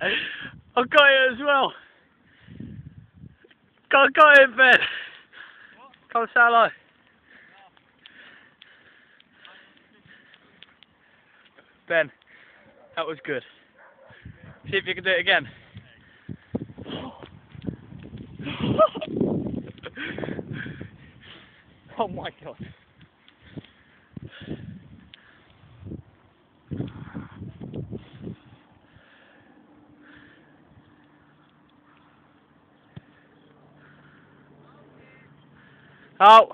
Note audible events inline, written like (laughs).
I got it as well. Got, got it, Ben. Come say. Ben, that was good. See if you can do it again. (laughs) oh my god. Out.